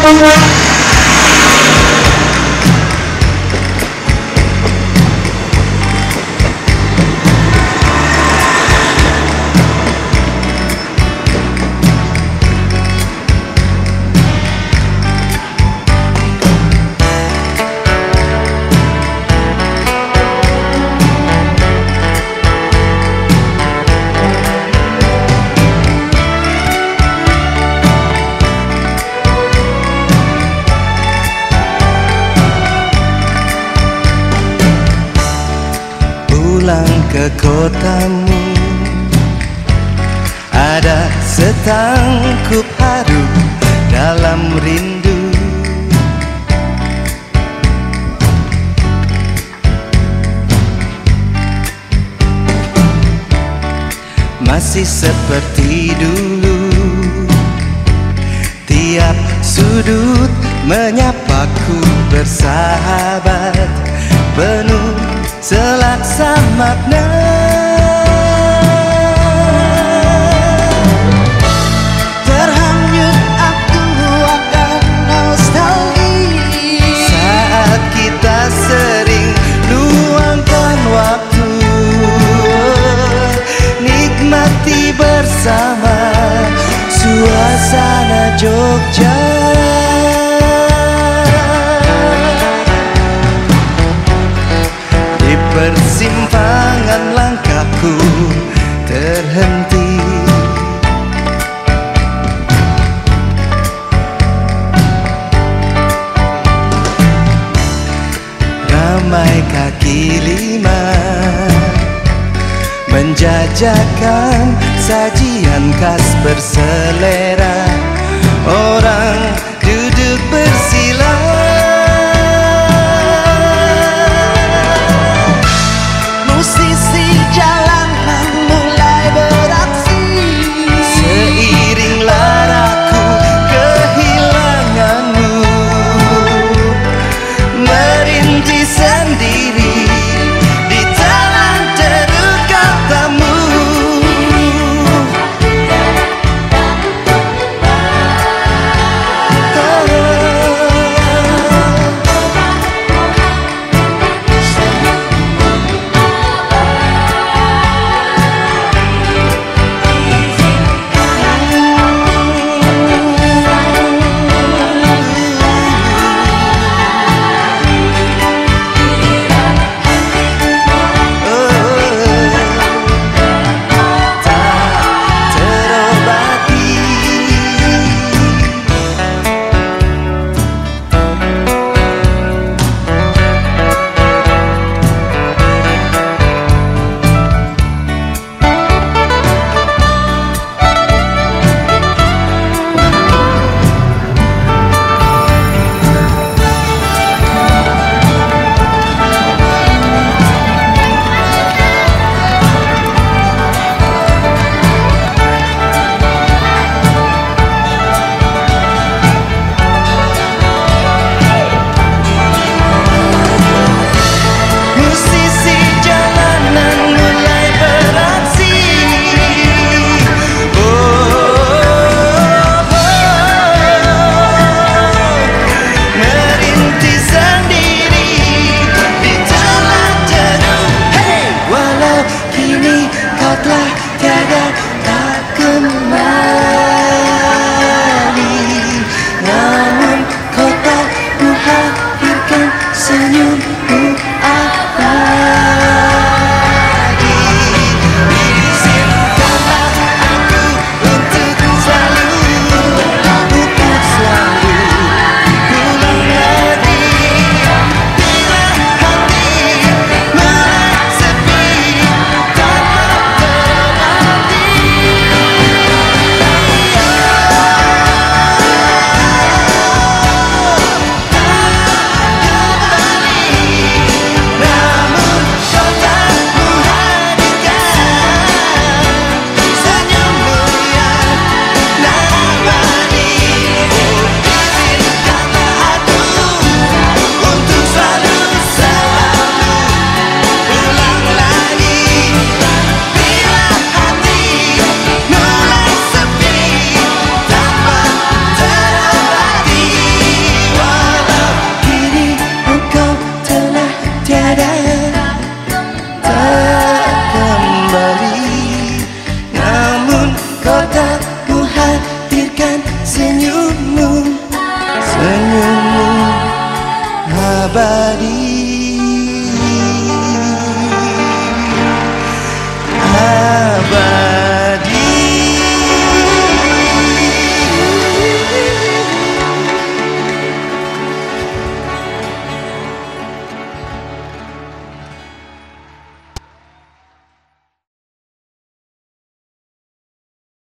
Thank you. Ke kotamu. Ada setangkup haru dalam rindu. Masih seperti dulu Tiap sudut menyapaku bersahabat Penuh selaksa makna Jogja Di persimpangan langkahku terhenti. Ramai kaki lima Menjajakan sajian khas berselera Orang duduk bersila